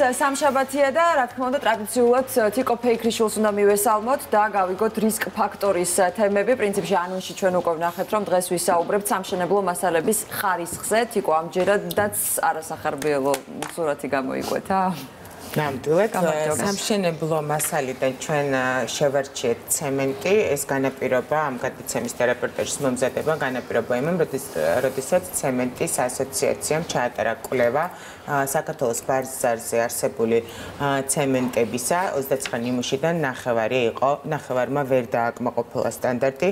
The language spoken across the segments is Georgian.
სამშაბათია და რა თქმა უნდა ტრადიციულად თიკო ფეიქრიშულს უნდა მივესალმოთ და გავიგოთ რისკ ფაქტორის თემები. პრინციპში ანონსში ჩვენ უკვე ვნახეთ, რომ დღეს ვისაუბრებთ სამშენებლო მასალების ხარისხზე. თიკო ამჯერადაც არასახარბიელო სურათი გამოიკვეთა. ნამდვილად სამშენებლო მასალიდან ჩვენ შევარჩიეთ ცემენტი. ეს განაპირობა ამ გადაცემის რეპორტაჟის მომზადება განაპირობა იმამ როდესაც ცემენტის ასოციაციამ ჩაატარა კვლევა საქართველოს ბაზარზე არსებული ცემენტებისა 29 ნიმუშიდან ნახევარი იყო ნახევარმა ვერ დააკმაყოფილა სტანდარტი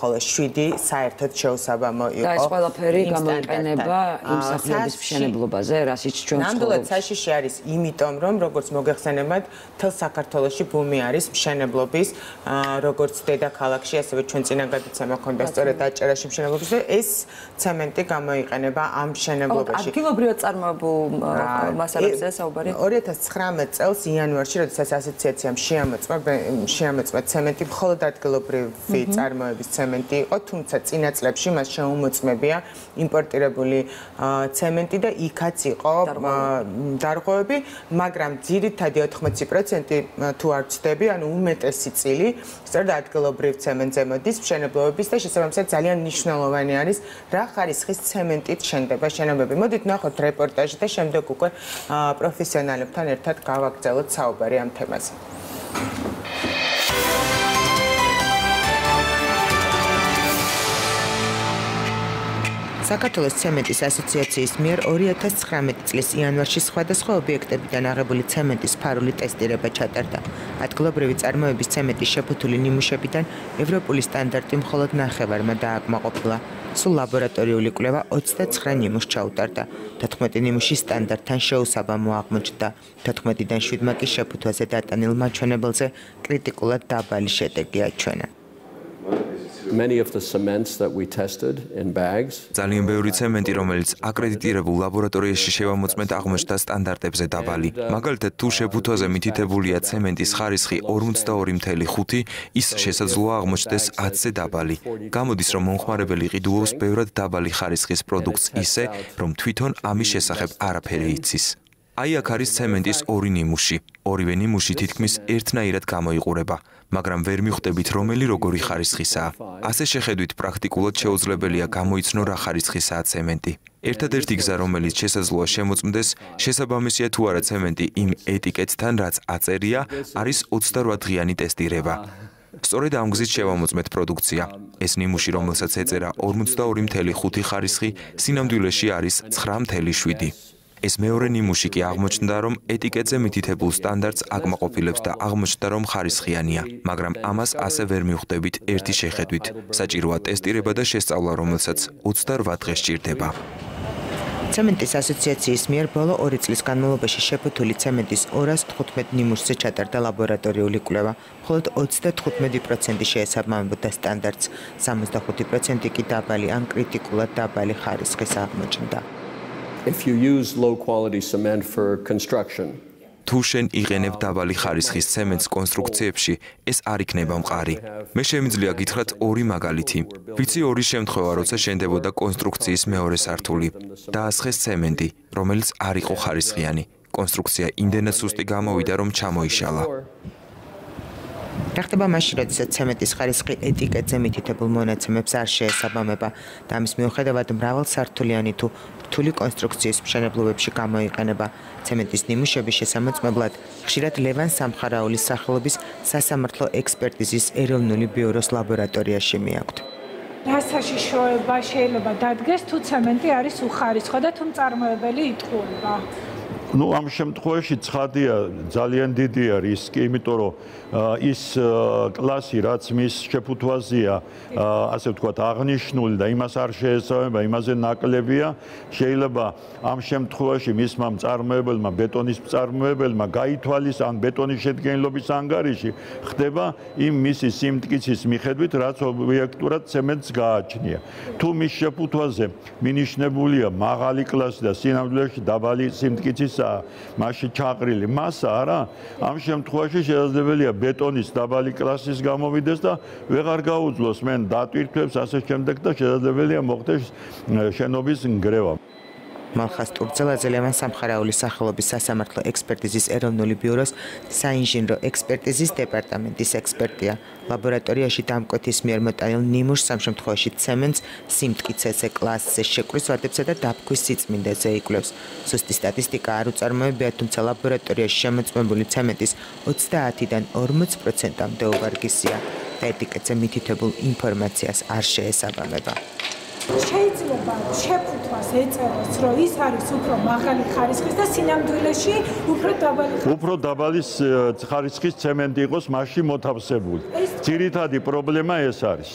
ხოლო 7 საერთოდ შეუსაბამო იყო და ეს ყველაფერი გამოიყენება იმ სახლების მშენებლობაზე რასაც ჩვენ ვცხოვრობთ ნამდვილად საშიში არის იმიტომ რომ როგორც მოგეხსენებათ, თელ საქართველოსში ბუმი არის მშენებლობის, როგორც დედაქალაქში, ასევე ჩვენ წინა გადაცემა ქონდა სწორედ აჭარაში მშენებლობის და ეს ცემენტი გამოიყენება ამ მშენებლობაში. ადგილობრივად წარმოებულ მასალებზე საუბარი? 2019 წელს იანვარში, როდესაც ასოციაციამ შეამოწმა შეამოწმა ცემენტი, მხოლოდ ადგილობრივი წარმოების ცემენტი იყო, თუმცა წინა წლებში მას შეუმოწმებია იმპორტირებული ცემენტი და იქაც იყო დარღვევები, მაგრამ მაგრამ ძირითადი 80% თუ არ ვწდები, ანუ უმეტესი წილი სწორედ ადგილობრივ ცემენტზე მოდის მშენებლობების და შესაბამისად ძალიან მნიშვნელოვანი არის რა ხარისხის ცემენტით შენდება შენობები. მოდით ნახოთ რეპორტაჟი და შემდეგ უკვე პროფესიონალებთან ერთად გავაგრძელოთ საუბარი ამ თემაზე. საქართველოს ცემენტის ასოციაციის მიერ 2019 წლის იანვარში სხვადასხვა ობიექტებიდან აღებული ცემენტის ფარული ტესტირება ჩატარდა. ადგილობრივი წარმოების ცემენტის შეფუთული ნიმუშებიდან ევროპული სტანდარტი მხოლოდ ნახევარმა დააკმაყოფილა. სულ ლაბორატორიული კვლევა 29 ნიმუშს ჩაუტარდა. 14 ნიმუში სტანდარტთან შეუსაბამო აღმოჩნდა. 14-დან 7 კი შეფუთვაზე დატანილ მაჩვენებელზე კრიტიკულად დაბალი შედეგი აჩვენა. Many of the cements that we tested in bags ძალიან ბევრი ცემენტი რომელიც აკრედიტირებულ ლაბორატორიაში შევამოწმეთ აღმოჩნდა სტანდარტებზე დაბალი. მაგალითად თუ შეფუთვაზე მითითებულია ცემენტის ხარისხი 42.5 ის შესაძლოა აღმოჩნდეს 10-ზე დაბალი. გამოდის რომ მომხმარებელი ყიდულობს ბევრად დაბალი ხარისხის პროდუქტს ისე რომ თვითონ ამის შესახებ არაფერი იცის აი აქ არის ცემენტის ორი ნიმუში ორივე ნიმუში თითქმის ერთნაირად გამოიყურება მაგრამ ვერ მიხვდებით რომელი როგორი ხარისხისაა. ასე შეხედვით პრაქტიკულად შეუძლებელია გამოიცნო რა ხარისხისაა ცემენტი. ერთადერთი გზა რომელიც შესაძლოა შემოწმდეს, შესაბამისია თუ არა ცემენტი იმ ეტიკეტთან, რაც აწერია, არის 28 დღიანი ტესტირება. სწორედ ამ გზით შევამოწმეთ პროდუქცია. ეს ნიმუში, რომელსაც ეწერა 42.5 ხარისხი, სინამდვილეში არის 9.7. ეს მეორე ნიმუში კი აღმოჩნდა, რომ ეტიკეტზე მითითებულ სტანდარტს აკმაყოფილებს და აღმოჩნდა, რომ ხარისხიანია, მაგრამ ამას ასე ვერ მიხვდებით ერთი შეხედვით. საჭიროა ტესტირება და შესწავლა, რომელსაც 28 დღეს სჭირდება. ცემენტის ასოციაციის მიერ ბოლო 2 წლის განმავლობაში შეფუთული ცემენტის 215 ნიმუშზე ჩატარდა ლაბორატორიული კვლევა. მხოლოდ 35% შეესაბამებოდა სტანდარტს, 65% კი დაბალი ან კრიტიკულად დაბალი ხარისხის აღმოჩნდა. If you use low quality cement for construction თუ შენ იყენებ დაბალი ხარისხის ცემენტს კონსტრუქციებში, ეს არ იქნება მყარი. მე შემიძლია გითხრათ ორი მაგალითი. ვიცი ორი შემთხვევა, როცა შენდებოდა კონსტრუქციის მეორე სართული. დაასხეს ცემენტი, რომელიც არ იყო ხარისხიანი. კონსტრუქცია იმდენად სუსტი გამოვიდა, რომ ჩამოიშალა. რა ხდება მაშინ, როდესაც ცემენტის ხარისხი ეტიკეტზე მითითებულ მონაცემებს არ შეესაბამება და ამის მიუხედავად მრავალსართულიანი თუ რთული კონსტრუქციის მშენებლობებში გამოიყენება ცემენტის ნიმუშების შესამოწმებლად ხშირად ლევან სამხარაულის სახელობის სასამართლო ექსპერტიზის ეროვნული ბიუროს ლაბორატორიაში მიაქვთ. რასაშიშროება შეიძლება დადგეს თუ ცემენტი არის უხარისხო და თუ მწარმოებელი იტყუება? Ну ამ შემთხვევაში ცხადია ძალიან დიდია რისკი იმიტომ რომ ის კლასი რაც მის შეფუთვაზეა ასე ვთქვათ აღნიშნული და იმას არ შეესაბამება იმაზე ნაკლებია შეიძლება ამ შემთხვევაში მისმა მწარმოებელმა ბეტონის მწარმოებელმა გაითვალის ან ბეტონის შედგენილობის ანგარიში ხდება იმ მისი სიმტკიცის მიხედვით რაც ობიექტურად ცემენტს გააჩნია. თუ მის შეფუთვაზე მინიშნებულია მაღალი კლასი და სინამდვილეში დაბალი სიმტკიცის მასა, მასში ჩაყრილი მასა არა? ამ შემთხვევაში შესაძლებელია ბეტონის დაბალი კლასის გამოვიდეს და ვეღარ გაუძლოს მენ დატვირთვებს ასე შემდეგ და შესაძლებელია მოხდეს შენობის ნგრევა. მალხას ტურცელაძე ლევან სამხარაულის სახელობის სასამართლო ექსპერტიზის ეროვნული ბიუროს საინჟინრო ექსპერტიზის დეპარტამენტის ექსპერტია. ლაბორატორიაში დამკვეთის მიერ მოტანილ ნიმუშ სამ შემთხვევაში ცემენტს სიმტკიცეზე კლასზე შეკვრის ვადებსა და დაფქვის სიწმინდეზე იკვლევს. ზუსტი სტატისტიკა არ უწარმოებია, თუმცა ლაბორატორიაში შემოწმებული ცემენტის 30-დან 40%-მდე უვარგისია და ეტიკეტზე მითითებულ ინფორმაციას არ შეესაბამება. შეიძლება შეფუთვას ეწეროს, რომ ის არის უფრო მაღალი ხარისხის და სინამდვილეში უფრო დაბალი უფრო დაბალი ხარისხის ცემენტი იყოს მასში მოთავსებული. ძირითადი პრობლემა ეს არის.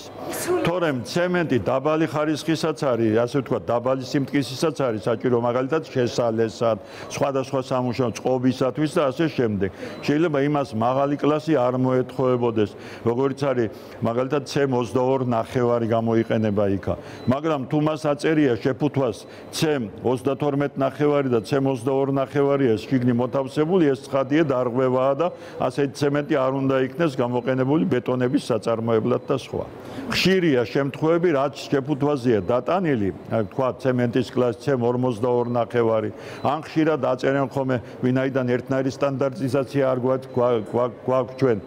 თორემ ცემენტი დაბალი ხარისხისაც არის, ასე ვთქვათ, დაბალი სიმტკისისაც არის, საჭირო მაგალითად შესალესად, სხვადასხვა სამუშაო წყობისათვის და ასე შემდეგ. შეიძლება იმას მაღალი კლასი არ მოეთხოვებოდეს, როგორც არის მაგალითად C22 ნახევარი გამოიყენება იქა. მაგრამ თუ მას აწერია შეფუთვას C 32 ნახევარი და C 22 ნახევარია შიგნი მოთავსებული ეს ცხადია დარღვევაა და ასეთი ცემენტი არ უნდა იქნეს გამოყენებული ბეტონების საწარმოებლად და სხვა. ხშირია შემთხვევები რაც შეფუთვაზეა დატანილი, თქვა ცემენტის კლასი C 42 ნახევარი. ან ხშირად აწერენ ხოლმე ვინაიდან ერთნაირი სტანდარტიზაცია არ გვაქვს ჩვენ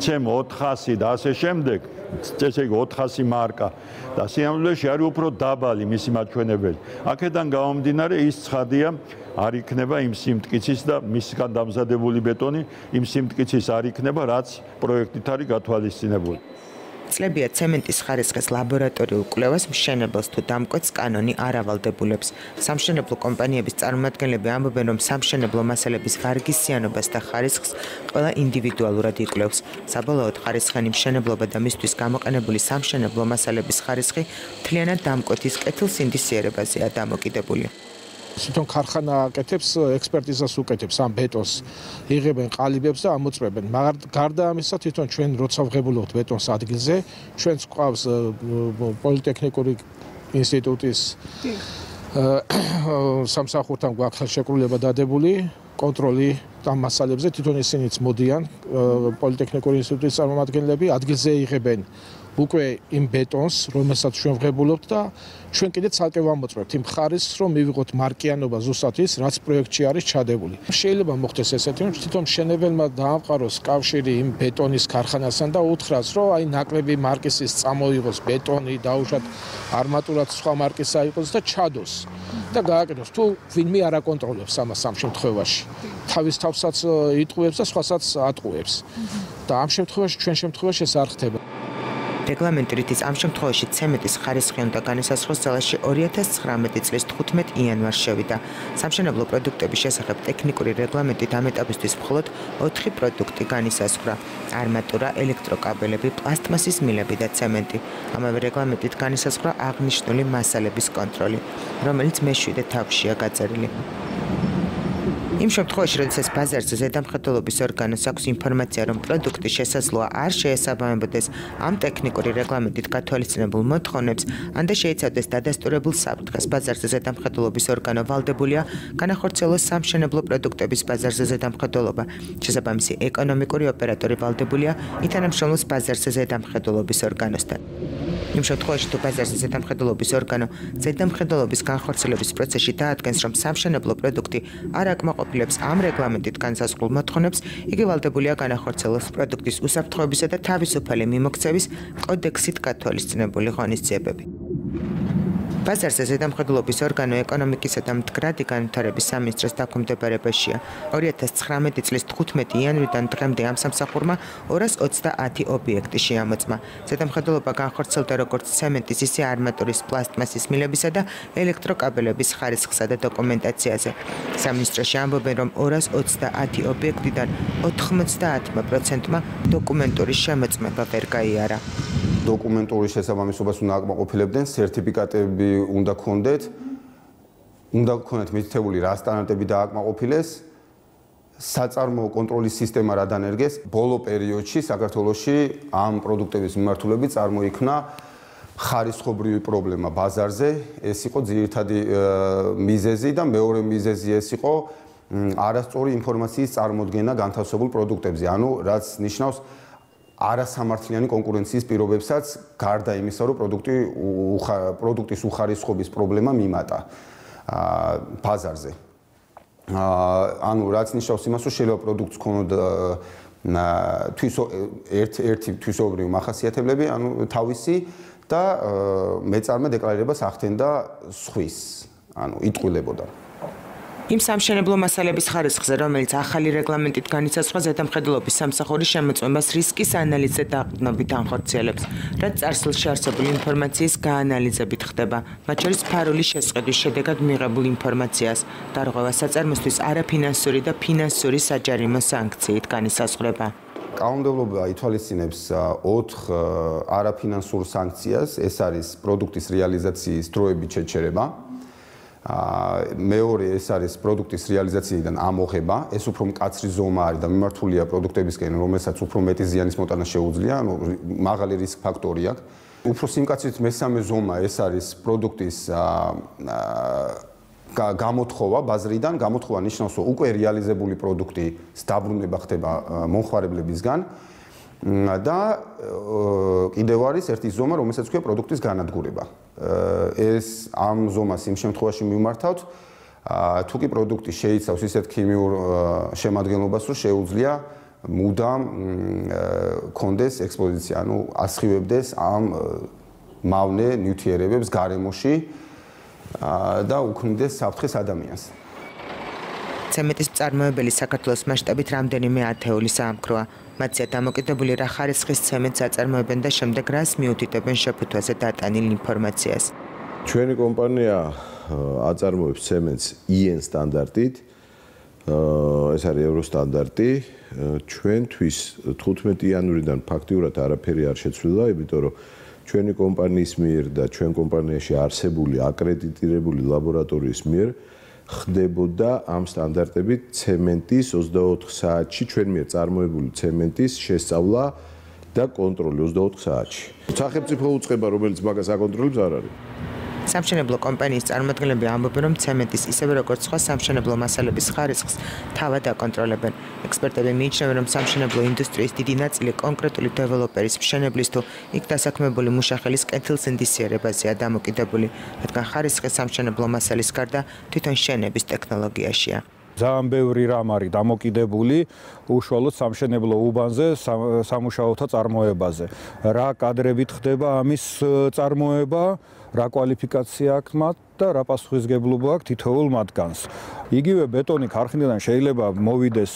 C 400 და ასე შემდეგ. ესე იგი 400 მარკა და სიამოვნებაში არის უფრო დაბალი მისი მაჩვენებელი. აქედან გამომდინარე ის ცხადია არ იქნება იმ სიმტკიცის და მისგან დამზადებული ბეტონი იმ სიმტკიცის არ იქნება რაც პროექტით არის გათვალისწინებული. წლებია ცემენტის ხარისხის ლაბორატორიულ კვლევას მშენებელს თუ დამკვეთს კანონი არ ავალდებულებს. სამშენებლო კომპანიების წარმომადგენლები ამბობენ, რომ სამშენებლო მასალების ვარგისიანობას და ხარისხს ყველა ინდივიდუალურად იკვლევს. საბოლოოდ ხარისხანი მშენებლობა და მისთვის გამოყენებული სამშენებლო მასალების ხარისხი მთლიანად დამკვეთის კეთილსინდისიერებაზეა დამოკიდებული. თვითონ ქარხანა აკეთებს ექსპერტიზას უკეთებს ამ ბეტონს იღებენ ყალიბებს და ამოწმებენ. მაგრამ გარდა ამისა თვითონ ჩვენ როცა ვღებულობთ ბეტონს ადგილზე ჩვენს ყავს პოლიტექნიკური ინსტიტუტის სამსახურთან გვაქვს ხელშეკრულება დადებული კონტროლი ამ მასალებზე. თვითონ ისინიც მოდიან პოლიტექნიკური ინსტიტუტის წარმომადგენლები ადგილზე იღებენ უკვე იმ ბეტონს, რომელსაც ჩვენ ვღებულობთ და ჩვენ კიდე ცალკე ვამოწმებთ იმ ხარის, რომ მივიღოთ მარკიანობა ზუსტად ის, რაც პროექტში არის ჩადებული. შეიძლება მოხდეს ესეთი, რომ თვითონ მშენებელმა დაამყაროს კავშირი იმ ბეტონის ქარხანასთან და უთხრას, რომ აი ნაკლები მარკის ის წამოიღოს ბეტონი, დაუშვათ არმატურაც სხვა მარკისა იყოს და ჩადოს. და გააკეთოს თუ ვინმე არ აკონტროლებს ამას ამ შემთხვევაში. თავის თავსაც იტყუებს და სხვასაც ატყუებს. და ამ შემთხვევაში ჩვენ შემთხვევაში ეს არ ხდება. რეგლამენტი რითიც ამ შემთხვევაში ცემენტის ხარისხი უნდა განისაზღვროს ძალაში 2019 წლის 15 იანვარს შევიდა. სამშენებლო პროდუქტების შესახებ ტექნიკური რეგლამენტი ამ ეტაპისთვის მხოლოდ 4 პროდუქტი განისაზღვრა: არმატურა, ელექტროკაბელები, პლასტმასის მილები და ცემენტი. ამავე რეგლამენტით განისაზღვრა აღნიშნული მასალების კონტროლი, რომელიც მე-7 თავშია გაწერილი. იმ შემთხვევაში, როდესაც ბაზარზე ზედამხედველობის ორგანოს აქვს ინფორმაცია, რომ პროდუქტი შესაძლოა არ შეესაბამებოდეს ამ ტექნიკური რეგლამენტით გათვალისწინებულ მოთხოვნებს, ანდა შეიცავდეს დადასტურებულ საფრთხეს. ბაზარზე ზედამხედველობის ორგანო ვალდებულია განახორციელოს სამშენებლო პროდუქტების ბაზარზე ზედამხედველობა. შესაბამისი ეკონომიკური ოპერატორი ვალდებულია ითანამშრომლოს ბაზარზე ზედამხედველობის ორგანოსთან. იმ შემთხვევაში თუ ბაზარზე ზედამხედველობის ორგანო ზედამხედველობის განხორციელების პროცესში დაადგენს, რომ სამშენებლო პროდუქტი არ აკმაყოფილებს ამ რეგლამენტით განსაზღვრულ მოთხოვნებს, იგი ვალდებულია განახორციელოს პროდუქტის უსაფრთხოებისა და თავისუფალი მიმოქცევის კოდექსით გათვალისწინებული ღონისძიებები. ბაზარზე ზედამხედველობის ორგანო ეკონომიკისა და მდგრადი განვითარების სამინისტროს დაქვემდებარებაშია. 2019 წლის 15 იანვრიდან დღემდე ამ სამსახურმა 230 ობიექტი შეამოწმა. ზედამხედველობა განხორციელდა როგორც ცემენტის, ისე არმატურის, პლასტმასის მილებისა და ელექტროკაბელების ხარისხსა და დოკუმენტაციაზე. სამინისტროში ამბობენ, რომ 230 ობიექტიდან 90%-მა დოკუმენტური შემოწმება ვერ გაიარა. დოკუმენტური შესაბამისობას უნდა აკმაყოფილებდნენ, სერტიფიკატები უნდა ქონდეთ. უნდა ქონდეთ მითითებული რა სტანდარტები დააკმაყოფილეს. საწარმო კონტროლის სისტემა რა დანერგეს. ბოლო პერიოდში საქართველოში ამ პროდუქტების მიმართულებით წარმოიქმნა ხარისხობრივი პრობლემა ბაზარზე. ეს იყო ძირითადი მიზეზი და მეორე მიზეზი ეს იყო არასწორი ინფორმაციის წარმოქმნა განთავსებულ პროდუქტებზე. ანუ რაც ნიშნავს არასამართლიანი კონკურენციის პირობებსაც გარდა იმისა, რომ პროდუქტი პროდუქტის უხარისხობის პრობლემა მიმატა. ბაზარზე. ანუ რაც ნიშნავს იმას, რომ შეიძლება პროდუქტს ქონოდა თვისო ერთ ერთი თვისობრივი מחასიათებლები, ანუ თავისი და მეწარმე დეკლარირებას ახდენდა სხვის, ანუ იტყვილებოდა. იმ სამშენებლო მასალების ხარისხზე, რომელიც ახალი რეგლამენტით განიცაცხვა ზედამხედველობის სამსახურის შემოწმებას რისკის ანალიზზე დაყრდნობით ანხორციელებს, რაც წარსულში არსებული ინფორმაციის გაანალიზებით ხდება, მათ შორის ფარული შესყიდვის შედეგად მიღებულ ინფორმაციას, დარღვევა საწარმოსთვის არაფინანსური და ფინანსური საჯარიმო სანქციით განისაზღვრება. კანონმდებლობა ითვალისწინებს 4 არაფინანსურ სანქციას, ეს არის პროდუქტის რეალიზაციის დროებით შეჩერება, მეორე ეს არის პროდუქტის რეალიზაციიდან ამოღება, ეს უფრო მკაცრი ზომა არის და მიმართულია პროდუქტებისკენ, რომელსაც უფრო მეტი ზიანის მოტანა შეუძლია, ანუ მაღალი რისკ ფაქტორი აქვს. უფრო სიმკაცრით მესამე ზომა ეს არის პროდუქტის გამოთხოვა ბაზრიდან, გამოთხოვა ნიშნავს, რომ უკვე რეალიზებული პროდუქტი დაბრუნება ხდება მომხმარებლებისგან. და კიდევ არის ერთი ზომა, რომელსაც ქვია პროდუქტის განადგურება. ეს ამ ზომას იმ შემთხვევაში მიმართავთ, თუ კი პროდუქტი შეიცავს ისეთ ქიმიურ შემადგენლობას, რომ შეუძლია მუდამ კონდეს ექსპოზიცია, ანუ ასხივებდეს ამ მავნე ნიუტრიერებებს გარემოში და უქმნიდეს საფრთხეს ადამიანს. ცემენტის მწარმოებელი საქართველოს მასშტაბით რამდენიმე ათეული საამქროა. მათზე დამოკიდებული რა ხარისხის ცემენტს აწარმოებენ და შემდეგ რას მიუთითებენ შეფუთვაზე დატანილ ინფორმაციას. ჩვენი კომპანია აწარმოებს ცემენტს EN სტანდარტით. ეს არის ევრო სტანდარტი. ჩვენთვის 15 იანვრიდან ფაქტიურად არაფერი არ შეცვლილა, იმიტომ რომ ჩვენი კომპანიის მიერ და ჩვენ კომპანიაში არსებული აკრედიტირებული ლაბორატორიის მიერ ხდებოდა ამ სტანდარტებით ცემენტის 24 საათში ჩვენ მიერ წარმოებული ცემენტის შესწავლა და კონტროლი 24 საათში. სახელმწიფო უწყება რომელიც მაგას აკონტროლებს არ არის. სამშენებლო კომპანიის წარმოადგენლები ამბობენ, რომ ცემენტის ისევე როგორც სხვა სამშენებლო მასალების ხარისხს თავად აკონტროლებენ. ექსპერტები მიიჩნევენ, რომ სამშენებლო ინდუსტრიის დიდი ნაწილი კონკრეტული დეველოპერის მშენებლის თუ იქ დასაქმებული მუშახელის კეთილსინდისიერებაზეა დამოკიდებული, რადგან ხარისხი სამშენებლო მასალის გარდა თვითონ შენების ტექნოლოგიაშია. ძალიან ბევრი რამ არის დამოკიდებული უშუალოდ სამშენებლო უბანზე სამუშაოთა წარმოებაზე. რა კადრებით ხდება ამის წარმოება? რა კვალიფიკაცია აქვს მათ და რა პასუხისგებლობა აქვს თითოეულ მათგანს. იგივე ბეტონი ქარხნიდან შეიძლება მოვიდეს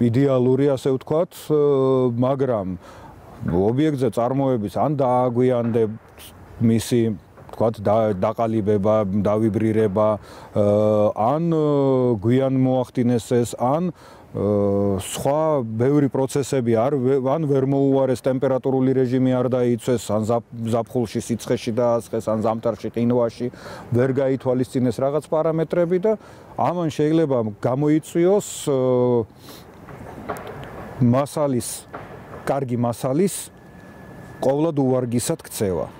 იდეალური ასე ვთქვათ, მაგრამ ობიექტზე წარმოების ან დააგვიანდებს მისი ვთქვათ დაყალიბება, დავიბრირება, ან გვიან მოახდინეს ეს, ან სხვა ბევრი პროცესები არ ან ვერ მოუარეს ტემპერატურული რეჟიმი არ დაიცვეს ან ზაფხულში სიცხეში დაასხეს ან ზამთარში ყინვაში ვერ გაითვალისწინეს რაღაც პარამეტრები და ამან შეიძლება გამოიწვიოს მასალის კარგი მასალის ყოვლად უვარგისად ქცევა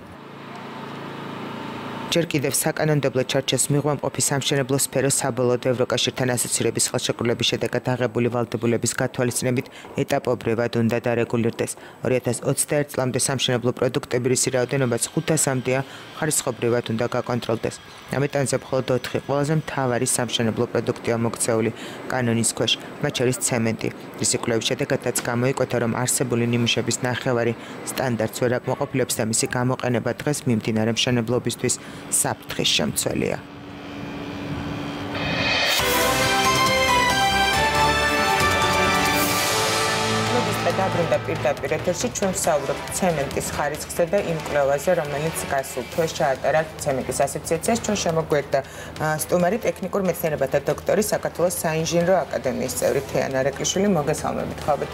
ჯერ კიდევ საკანონმდებლო ჩარჩოს მიღმყოფი სამშენებლო სფეროს საბოლოო ევროკავშირთან ასოცირების ხელშეკრულების შედეგად აღებული ვალდებულების გათვალისწინებით ეტაპობრივად უნდა დარეგულირდეს. 2021 წლამდე სამშენებლო პროდუქტების რისი რაოდენობაც 500-მდეა ხარისხობრივად უნდა გაკონტროლდეს. ამიტანზე მხოლოდ 4 ყველაზე მთავარი სამშენებლო პროდუქტია მოქცეული კანონის ქვეშ. მათ შორის ცემენტი. რისი კვლევის შედეგადაც გამოიკვეთა რომ არსებული ნიმუშების ნახევარი სტანდარტს ვერ აკმაყოფილებს და მისი გამოყენება დღეს მიმდინარე მშენებლობისთვის საფრთხის შემცველია. დაბრუნდა პირდაპირ ეთერში ჩვენ ვსაუბრობთ ცემენტის ხარისხზე და იმ კვლევაზე, რომელიც გასულ თვეს ჩაატარა ცემენტის ასოციაციას. ჩვენ შემოგვერდა სტუმარი ტექნიკურ მეცნიერებათა დოქტორი საქართველოს საინჟინრო აკადემიის წევრი თეანა რეკლიშვილი. მოგესალმებით, ხალბეთ.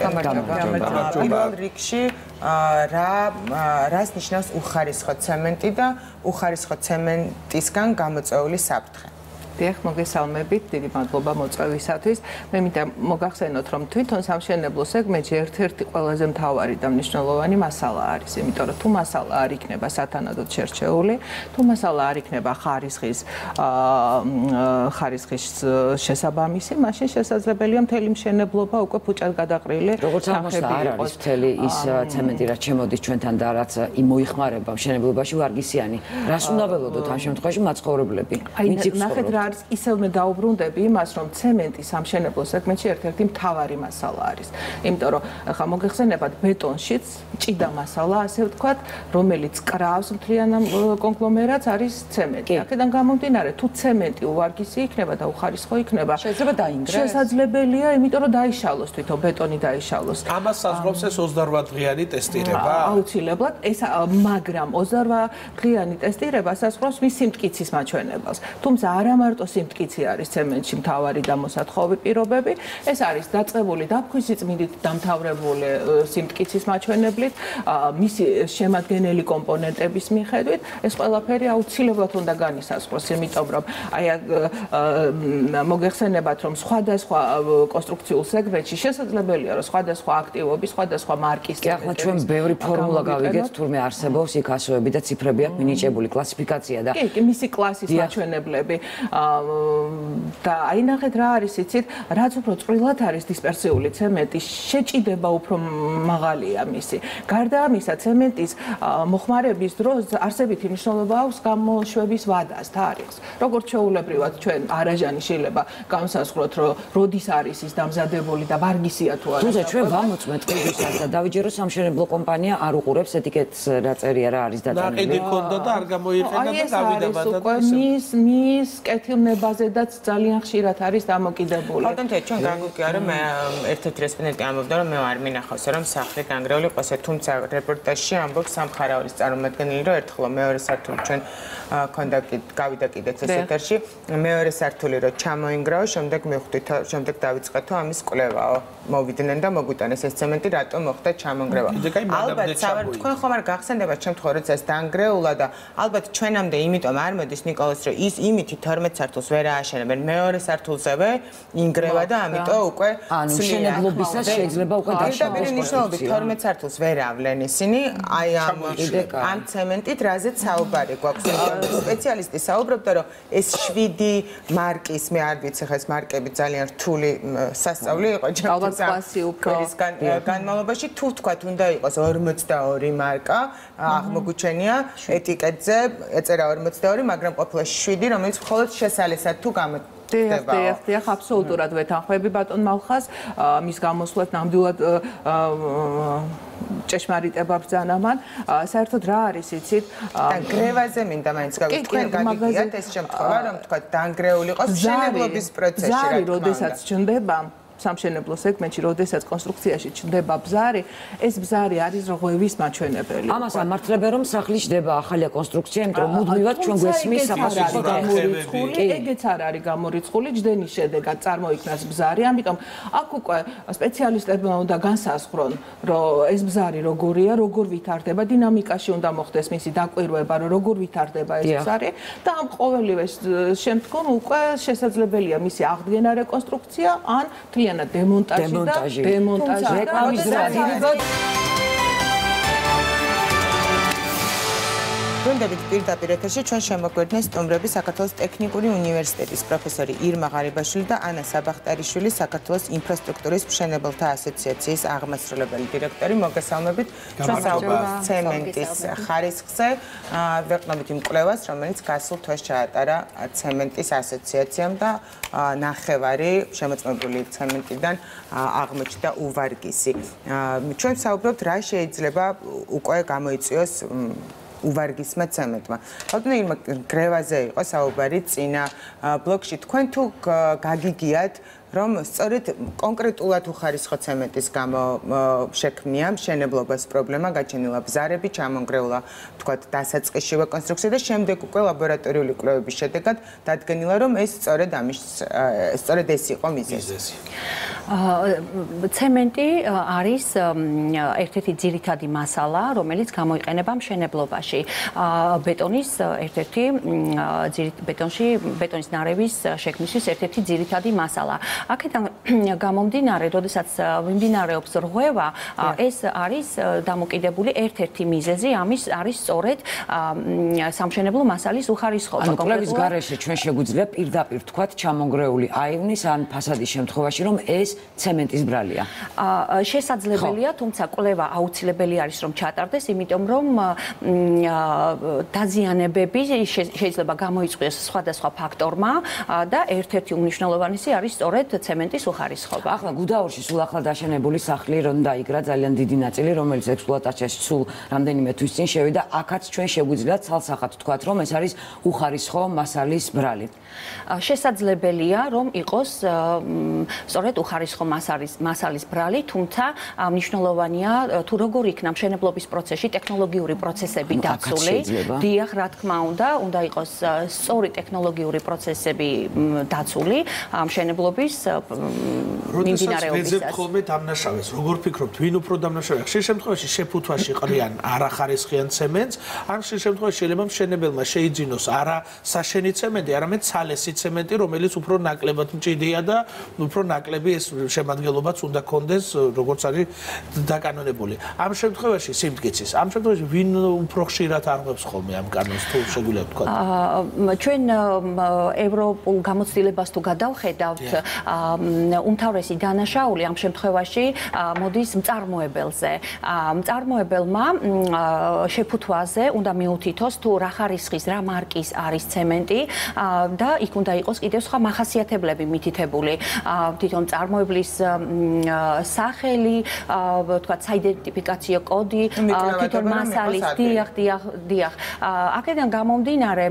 პირველ რიგში რა რას ნიშნავს უხარისხო ცემენტი და უხარისხო ცემენტისგან გამოწეული საფრთხე? დიახ, მოგესალმებით. დიდი მადლობა მოწვევისათვის. მე მინდა მოგახსენოთ, რომ თვითონ სამშენებლო სეგმენტში ერთ-ერთი ყველაზე მთავარი და მნიშვნელოვანი მასალა არის, იმიტომ რომ თუ მასალა არ იქნება სათანადოდ შერჩეული, თუ მასალა არ იქნება ხარისხის აა ხარისხის შესაბამისი, მაშინ შესაძლებელია მთელი მშენებლობა უკვე ფუჭად გადაყრილი. როგორც აღმოჩნდა, არ არის მთელი ის ცემენტი, რაც შემოდის ჩვენთან და რაც მოიხმარება მშენებლობაში ვარგისიანი. რას უნდა ველოდოთ ამ შემთხვევაში მაცხოვრებლები? აი ნახეთ რა არის ისევ მე დაუბრუნდები იმას რომ ცემენტი სამშენებლო სეგმენტში ერთ-ერთი მთავარი მასალა არის. იმიტომ რომ ხა მოგეხსენებათ ბეტონშიც ჭიდა მასალა ასე ვთქვათ რომელიც კრავს მთლიან კონგლომერატს არის ცემენტი. აქედან გამომდინარე თუ ცემენტი უვარგისი იქნება და უხარისხო იქნება შეიძლება დაინგრეს. შესაძლებელია იმიტომ რომ დაიშალოს თვითონ ბეტონი დაიშალოს. ამას საზღვრავს ეს 28 დღიანი ტესტირება. აუცილებლად ეს მაგრამ 28 დღიანი ტესტირება საზღვრავს მის სიმტკიცის მაჩვენებელს. თუმცა არა მარტო სიმტკიცე არის ცემენტში მთავარი და მოსათხოვი პირობები, ეს არის დაწყებული დაფხვისი წმინდით დამთავრებული სიმტკიცის მაჩვენებლით, მისი შემადგენელი კომპონენტების მიხედვით, ეს ყველაფერი აუცილებლად უნდა განისაზღვროს, იმიტომ რომ აი მოგეხსენებათ, რომ სხვადასხვა კონსტრუქციულ სეგმენტში შესაძლებელია, რომ სხვადასხვა აქტივობის, სხვადასხვა მარკის კი ახლა ჩვენ ბევრი ფორმულა გავიგეთ, თურმე არსებობს იქ ასოები და ციფრები აქვს მინიჭებული კლასიფიკაცია და კი, კი, მისი კლასის მაჩვენებლები და აი ნახეთ რა არის იცით? რაც უფრო წვრილად არის დისპერსიული ცემენტი შეჭიდება უფრო მაღალია მისი. გარდა ამისა ცემენტის მოხმარების დროს არსებითი მნიშვნელობა აქვს გამოშვების ვადას თარიღს როგორც შეულებრივად ჩვენ არაჟანი შეიძლება განსაზღვროთ რომ როდის არის ის დამზადებული და ვარგისია თუ არა თუმცა ჩვენ ვამოწმეთ ყიდვისას და დავიჯერო სამშენებლო კომპანია არ უყურებს ეტიკეტს რა წერია რა არის დატანილი ნაყიდი ქონდა და არ გამოიყენა და გავიდა ბადა მის მის კეთილნებაზედაც ძალიან ხშირად არის დამოკიდებული. ბატონო, ჩვენ გაგვიქია რომ მე ერთ-ერთი რესპონდენტი ამბობდა რომ მე არ მინახავს რომ სახლი განგრეული იყოს, თუმცა რეპორტაჟში ამბობს სამხარაულის წარმომადგენელი რომ ერთხელ მეორე სართული ჩვენ ქონდა გავიდა კიდეც ეს ეთერში, მეორე სართული რომ ჩამოინგრაო, შემდეგ მივხვდით, შემდეგ დავიწყეთო ამის კვლევაო. მოვიდნენ და მოგვიტანეს ეს ცემენტი რატომ მოხდა ჩამონგრევა. ალბათ სავარ თქვენ ხომ არ გახსენდებათ შემთხვევა რომ ეს დაანგრეულა და ალბათ ჩვენამდე იმიტომ არ მოდის ნიკოლას რომ ის იმითი 12 სართულს ვერ ააშენებენ. მეორე სართულზევე ინგრევა და ამიტომ უკვე ანუ შენებლობისას შეიძლება უკვე დაშავოს. და ნიშნავდი 12 სართულს ვერ ავლენ ისინი. აი ამ ამ ცემენტით რაზეც საუბარი გვაქვს. სპეციალისტი საუბრობდა რომ ეს 7 მარკის მე არ ვიცი ხა ეს მარკები ძალიან რთული სასწავლი იყო ალბათ კლასი უფრო განმავლობაში თუ თქვა უნდა იყოს 42 მარკა აღმოგუჩენია ეტიკეტზე ეწერა 42 მაგრამ ყოფილა 7 რომელიც მხოლოდ შესალესად თუ გამოდება დიახ, დიახ, დიახ, აბსოლუტურად ვეთანხმები ბატონ მალხას, მის გამოსვლას ნამდვილად ჭეშმარიტება ბრძანა მან. საერთოდ რა არის იცით? დანგრევაზე მინდა მაინც გავიქცე, თქვენ გაგიგიათ ეს შემთხვევა, რომ თქვა დანგრეული იყოს შენებლობის პროცესში, რა თქმა უნდა. ზარი, როდესაც ჩნდება, სამშენებლო სეგმენტში, როდესაც კონსტრუქციაში ჩნდება ბზარი, ეს ბზარი არის რღვევის მაჩვენებელი. ამას ამართლებენ რომ სახლი ჯდება ახალია კონსტრუქცია, იმიტომ რომ მუდმივად ჩვენ გვესმის საფასურო გამორიცხული, ეგეც არ არის გამორიცხული, ჯდენის შედეგად წარმოიქმნას ბზარი, ამიტომ აქ უკვე სპეციალისტებმა უნდა განსაზღვრონ, რომ ეს ბზარი როგორია, როგორ ვითარდება, დინამიკაში უნდა მოხდეს მისი დაკვირვება, რომ როგორ ვითარდება ეს ბზარი და ამ ყოველივე შემდგომ უკვე შესაძლებელია მისი აღდგენა რეკონსტრუქცია ან თლიან ადამიანად დემონტაჟი და დემონტაჟი რეკლამის დროა გუნდებით პირდაპირ ეთერში ჩვენ შემოგვერდნენ სტუმრები საქართველოს ტექნიკური უნივერსიტეტის პროფესორი ირმა ღარიბაშვილი და ანა საბახტარიშვილი საქართველოს ინფრასტრუქტურის მშენებელთა ასოციაციის აღმასრულებელი დირექტორი. მოგესალმებით. ჩვენ საუბრობთ ცემენტის ხარისხზე. ვეყნობით იმ კვლევას რომელიც გასულ თვეს ჩაატარა ცემენტის ასოციაციამ და ნახევარი შემოწმებული ცემენტიდან აღმოჩნდა უვარგისი. ჩვენ საუბრობთ რა შეიძლება უკვე გამოიწვიოს უვარგისმა ცემენტმა. ბატონო იმ გრევაზე იყო საუბარი წინა ბლოკში. თქვენ თუ გაგიგიათ რომ სწორედ კონკრეტულად უხარისხო ცემენტის გამო შექმნია მშენებლობას პრობლემა, გაჩენილა ბზარები, ჩამონგრეულა, თქვათ, დასაწყისშივე კონსტრუქცია და შემდეგ უკვე ლაბორატორიული კვლევების შედეგად დადგენილა, რომ ეს სწორედ ამის სწორედ ეს იყო მიზეზი. ცემენტი არის ერთ-ერთი ძირითადი მასალა, რომელიც გამოიყენება მშენებლობაში. ბეტონის ერთ-ერთი ბეტონში ბეტონის ნარევის შექმნისთვის ერთ-ერთი ძირითადი მასალა. აქედან გამომდინარე, როდესაც მიმდინარეობს რღვევა, ეს არის დამოკიდებული ერთ-ერთი მიზეზი, ამის არის სწორედ სამშენებლო მასალის უხარისხობა. ანუ კვლევის გარეშე ჩვენ შეგვიძლია პირდაპირ თქვათ ჩამონგრეული აივნის ან ფასადის შემთხვევაში, რომ ეს ცემენტის ბრალია. აა შესაძლებელია, თუმცა კვლევა აუცილებელი არის რომ ჩატარდეს, იმიტომ რომ დაზიანებები შეიძლება გამოიწვიოს სხვადასხვა ფაქტორმა და ერთ-ერთი უმნიშვნელოვანესი არის სწორედ ცემენტის უხარისხობა. ახლა გუდაურში სულ ახლა დაშენებული სახლი რომ დაიგრა ძალიან დიდი ნაწილი, რომელიც ექსპლუატაციაში სულ რამდენიმე თვის წინ შევიდა, აქაც ჩვენ შეგვიძლია ცალსახად თქვათ, რომ ეს არის უხარისხო მასალის ბრალი. შესაძლებელია რომ იყოს სწორედ უხარისხო მასალის მასალის ბრალი, თუმცა მნიშვნელოვანია თუ როგორ იქნა მშენებლობის პროცესში ტექნოლოგიური პროცესები დაცული. დიახ, რა თქმა უნდა, უნდა იყოს სწორი ტექნოლოგიური პროცესები დაცული მშენებლობის მიმდინარეობისას. როდესაც ხოლმე დამნაშავეს, როგორ ფიქრობთ, ვინ უფრო დამნაშავეა? ხშირ შემთხვევაში შეფუთვაში ყრიან არახარისხიან ცემენტს, ან ხშირ შემთხვევაში შეიძლება მშენებელმა შეიძინოს არა საშენი ცემენტი, არამედ ცალესი ცემენტი, რომელიც უფრო ნაკლებად მჭიდია და უფრო ნაკლები ეს შემადგენლობაც უნდა კონდეს, როგორც არის დაკანონებული. ამ შემთხვევაში სიმტკიცის, ამ შემთხვევაში ვინ უფრო ხშირად არღვევს ხოლმე ამ კანონს თუ შეგვიძლია თქვა? აა ჩვენ ევროპულ გამოცდილებას თუ გადავხედავთ, უმთავრესი დანაშაული ამ შემთხვევაში მოდის მწარმოებელზე. მწარმოებელმა შეფუთვაზე უნდა მიუთითოს თუ რა ხარისხის, რა მარკის არის ცემენტი და იქ უნდა იყოს კიდევ სხვა მახასიათებლები მითითებული. თვითონ წარმოებლის სახელი, თქვა საიდენტიფიკაციო კოდი, თვითონ მასალის, დიახ, დიახ, დიახ. აქედან გამომდინარე,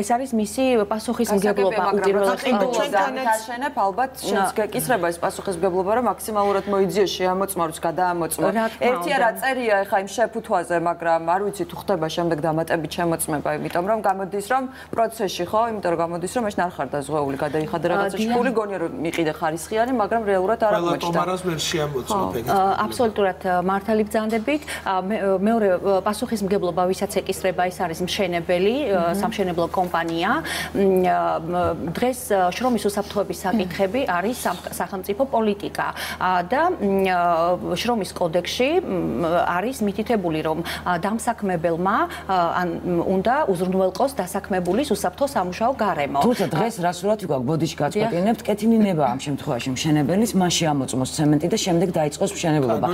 ეს არის მისი პასუხისმგებლობა უპირველეს ჩვენთან დაშენებ ალბათ შენს გეკისრება ეს პასუხისმგებლობა რომ მაქსიმალურად მოიძიოს შეამოწმაროს გადაამოწმო. ერთია რა წერია ეხა იმ შეფუთვაზე, მაგრამ არ ვიცი თუ ხდება შემდეგ დამატებით შემოწმება, იმიტომ რომ გამოდის რომ პროცესში ხო, იმიტომ რომ გამოდის რომ ეს ნახარ დაზღვეული გადაიხადა რაღაცაში ფული გონია რომ მიყიდე ხარისხიანი, მაგრამ რეალურად არ აღმოჩნდა. ყველა ტომარას ვერ შეამოწმებ ეგეთ. აბსოლუტურად მართალი ბრძანდებით. მეორე პასუხისმგებლობა ვისაც ეკისრება, ეს არის მშენებელი, სამშენებლო კომპანია. დღეს შრომის უსაფრთხოების საკითხები არის სახელმწიფო პოლიტიკა და შრომის კოდექსში არის მითითებული, რომ დამსაქმებელმა ან უნდა უზრუნველყოს დასაქმებულის უსაფრთხო სამუშაო გარემო. თუმცა დღეს რასულად ვიგვაქვს ბოდიში გაწყვეტინებთ, კეთილინება ამ შემთხვევაში მშენებელის მას შეამოწმოს ცემენტი და შემდეგ დაიწყოს მშენებლობა.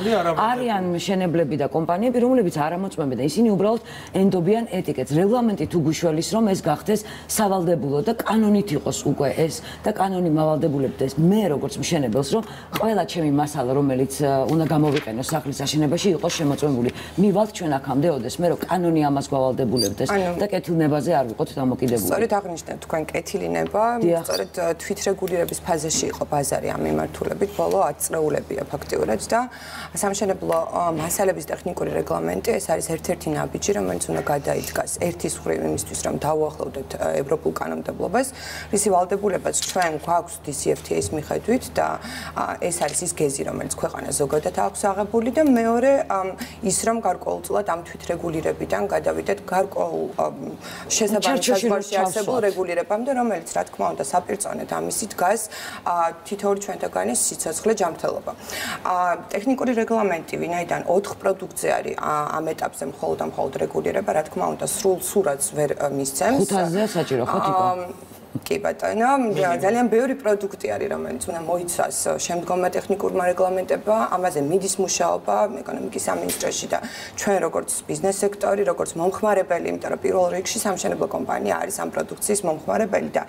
არიან მშენებლები და კომპანიები, რომლებიც არ ამოწმებენ და ისინი უბრალოდ ენდობიან ეტიკეტს. რეგლამენტი თუ გუშველის რომ ეს გახდეს სავალდებულო და კანონით იყოს უკვე ეს და კანონი მავალდებულებდეს მე როგორც მშენებელს რომ ყველა ჩემი მასალა რომელიც უნდა გამოვიყენო სახლის აშენებაში იყოს შემოწმებული. მივალთ ჩვენ აქამდე ოდეს მე რომ კანონი ამას გავალდებულებდეს და კეთილნებაზე არ ვიყოთ დამოკიდებული. სწორედ აღნიშნეთ თქვენ კეთილინება, სწორედ თვითრეგულირების ფაზაში იყო ბაზარი ამ მიმართულებით, ბოლო 10 წლეულებია ფაქტიურად და სამშენებლო მასალების ტექნიკური რეგლამენტი ეს არის ერთ-ერთი ნაბიჯი, რომელიც უნდა გადაიდგას ერთის ხრივ იმისთვის, რომ დაუახლოვდეთ ევროპულ კანონმდებლობას. ისი ვალდებულებაც ჩვენ გვაქვს DCFTA-ის მიხედვით და ეს არის ის გეზი, რომელიც ქვეყანა ზოგადად აქვს აღებული და მეორე ის რომ გარკვეულწილად ამ თვითრეგულირებიდან გადავიდეთ გარკვეულ შესაბამისად არსებულ რეგულირებამდე, რომელიც რა თქმა უნდა საპირწონედ ამისი დგას თითოეული ჩვენთაგანი სიცოცხლე ჯანმრთელობა. ტექნიკური რეგლამენტი ვინაიდან 4 პროდუქტზე არის ამ ეტაპზე მხოლოდ ამ მხოლოდ რეგულირება, რა თქმა უნდა სრულ სურათს ვერ მისცემს. ხუთაზე საჭირო ხო თქო? კი ბატონო, ძალიან ბევრი პროდუქტი არის, რომელიც უნდა მოიცვას შემდგომმა ტექნიკურმა რეგლამენტებმა, ამაზე მიდის მუშაობა ეკონომიკის სამინისტროში და ჩვენ როგორც ბიზნეს სექტორი, როგორც მომხმარებელი, იმიტომ რომ პირველ რიგში სამშენებლო კომპანია არის ამ პროდუქციის მომხმარებელი და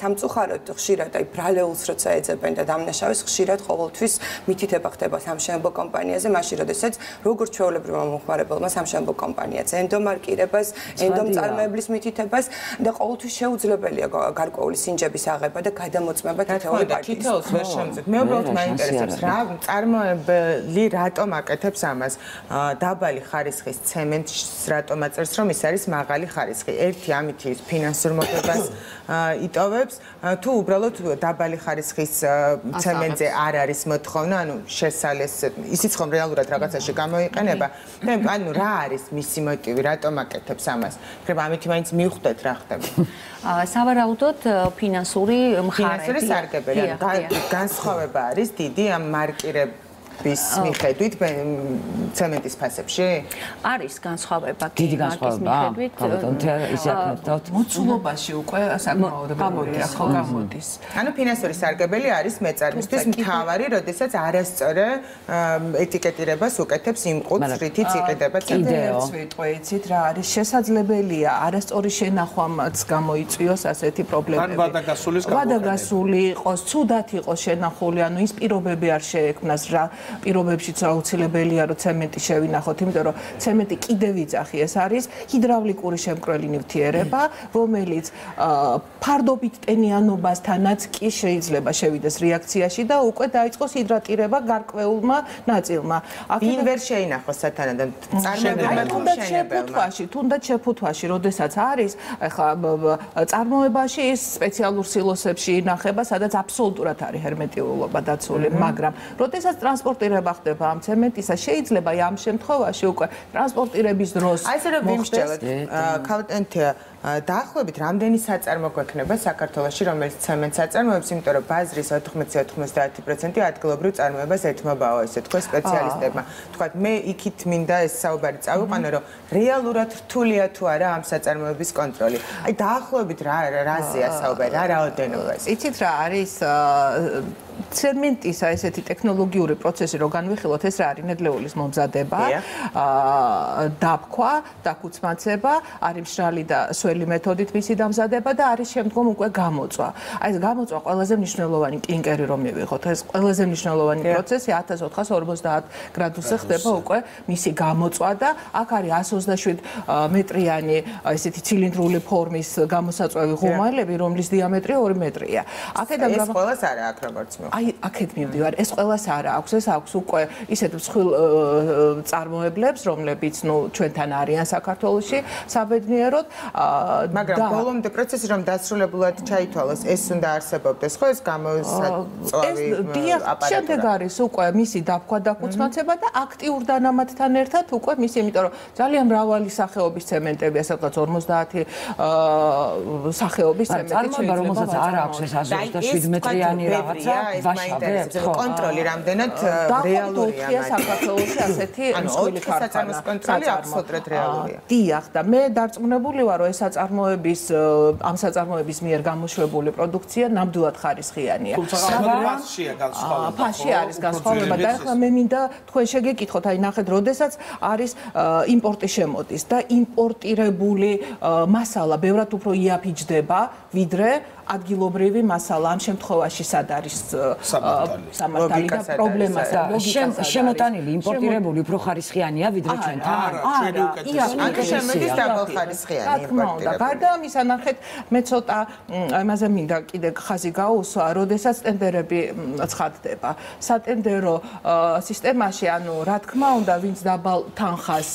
სამწუხაროდ ხშირად აი ბრალეულს როცა ეძებენ და დამნაშავეს ხშირად ყოველთვის მითითება ხდება სამშენებლო კომპანიაზე, მაშინ როდესაც როგორც ჩვეულებრივმა მომხმარებელმა სამშენებლო კომპანია ზენდო მარკირებას, ენდო მწარმოებლის მითითებას და ყოველთვის შეუძლებელია გარკვეული სინჯების აღება და გადამოწმება თითოეული პარტიის. თითოეულს ვერ შემიძლია. მე უბრალოდ მაინტერესებს რა წარმოებელი რატომ აკეთებს ამას? დაბალი ხარისხის ცემენტს რატომ აწერს რომ ის არის მაღალი ხარისხი? ერთი ამით ის ფინანსურ მოგებას იტოვებს თუ უბრალოდ დაბალი ხარისხის ცემენტზე არ არის მოთხოვნა, ანუ შესალეს ისიც ხომ რეალურად რაღაცაში გამოიყენება? და ანუ რა არის მისი მოტივი? რატომ აკეთებს ამას? ხება ამით მაინც მივხვდეთ რა ხდება. აა სავარაუდოდ ფინანსური მხარე. ფინანსური სარგებელი. განსხვავება არის დიდი ამ მარკირებ ის მიხედვით ცემენტის ფასებში? არის განსხვავება კი. დიდი განსხვავება. ალბათ ისე აკეთებთ. მოცულობაში უკვე საკმაოდ გამოდის, ხო გამოდის. ანუ ფინანსური სარგებელი არის მეწარმისთვის მთავარი, როდესაც არასწორ ეტიკეტირებას უკეთებს იმ ყუთს, რითიც იყიდება ცემენტი. ვიტყვით რა არის შესაძლებელია არასწორი შენახვამაც გამოიწვიოს ასეთი პრობლემები. ან ვადაგასულის გამო. ვადაგასული იყოს, ცუდად იყოს შენახული, ანუ ის პირობები არ შეექმნას რა პირობებშიც აუცილებელია რომ ცემენტი შევინახოთ, იმიტომ რომ ცემენტი კიდევ ვიძახი ეს არის ჰიდრავლიკური შემკრელი ნივთიერება, რომელიც ფარდობით ტენიანობასთანაც კი შეიძლება შევიდეს რეაქციაში და უკვე დაიწყოს ჰიდრატირება გარკვეულმა ნაწილმა. ვინ ვერ შეინახოს სათანადოდ წარმოებებმა თუნდაც შეფუთვაში, თუნდაც შეფუთვაში, როდესაც არის, ახლა წარმოებაში ის სპეციალურ სილოსებში ინახება, სადაც აბსოლუტურად არის ჰერმეტიულობა დაცული, მაგრამ როდესაც ტრანსპორტ ტრანსპორტირება ხდება ამ ცემენტისა, შეიძლება ამ შემთხვევაში უკვე ტრანსპორტირების დროს აი ესე რომ ვიმსჯელოთ, კალტენტია დაახლოებით რამდენი საწარმო გვექნება საქართველოში, რომელიც ცემენტს აწარმოებს, იმიტომ რომ ბაზრის 80-90% ადგილობრივ წარმოებას ეთმობაო, ესე თქვა სპეციალისტებმა. თქვა მე იქით მინდა ეს საუბარი წავიყვანო, რომ რეალურად რთულია თუ არა ამ საწარმოების კონტროლი. აი დაახლოებით რა რაზეა საუბარი, რა რაოდენობა? იცით რა არის ცემენტის ესეთი ტექნოლოგიური პროცესი რო განვიხილოთ ეს რა არის ნედლეულის მომზადება აა დაფქვა, დაკუცმაცება, არის მშრალი და სველი მეთოდით მისი დამზადება და არის შემდგომ უკვე გამოწვა. აი ეს გამოწვა ყველაზე მნიშვნელოვანი კინკერი რომ მივიღოთ. ეს ყველაზე მნიშვნელოვანი პროცესი 1450 გრადუსზე ხდება უკვე მისი გამოწვა და აქ არის 127 მეტრიანი ესეთი ცილინდრული ფორმის გამოსაწვევი ღუმელები, რომლის დიამეტრი 2 მეტრია. აქედან ეს ყველას არა აქ როგორც მე აი აქეთ მივდივარ. ეს ყველას არა აქვს. ეს აქვს უკვე ისეთ მსხვილ წარმოებლებს რომლებიც ნუ ჩვენთან არიან საქართველოში საბედნიეროდ მაგრამ ბოლომდე პროცესი რომ დასრულებულად ჩაითვალოს ეს უნდა არსებობდეს ხო? ეს გამოსაწვავი აპარატურა. შემდეგ არის უკვე მისი დაფქვა დაკუცმაცება და აქტიურ დანამატთან ერთად უკვე მისი იმიტომ რომ ძალიან მრავალი სახეობის ცემენტებია სადღაც 50 სახეობის ცემენტი შეიძლება რომელსაც არ აქვს ეს 127 მეტრიანი რაღაცა მაინტერესებს კონტროლი რამდენად რეალურია მაგრამ საქართველოში ასეთი მსხვილი ქართლის კონტროლი აბსოლუტურად რეალურია. დიახ და მე დარწმუნებული ვარ რომ ეს საწარმოების ამ საწარმოების მიერ გამოშვებული პროდუქცია ნამდვილად ხარისხიანია. ფასშია განსხვავება ფასში არის განსხვავება და ახლა მე მინდა თქვენ შეგეკითხოთ აი ნახეთ როდესაც არის იმპორტი შემოდის და იმპორტირებული მასალა ბევრად უფრო იაფიჯდება ვიდრე ადგილობრივი მასალა ამ შემთხვევაში სად არის სამართალი და პრობლემა და შემოტანილი იმპორტირებული უფრო ხარისხიანია ვიდრე ჩვენთან არა ჩვენი უკეთესი ანუ შემოდის დაბალ ხარისხიანი იმპორტირებული გარდა ამისა ნახეთ მე ცოტა ამაზე მინდა კიდე ხაზი გაუსვა როდესაც ტენდერები ცხადდება სატენდერო სისტემაში ანუ რა თქმა უნდა ვინც დაბალ თანხას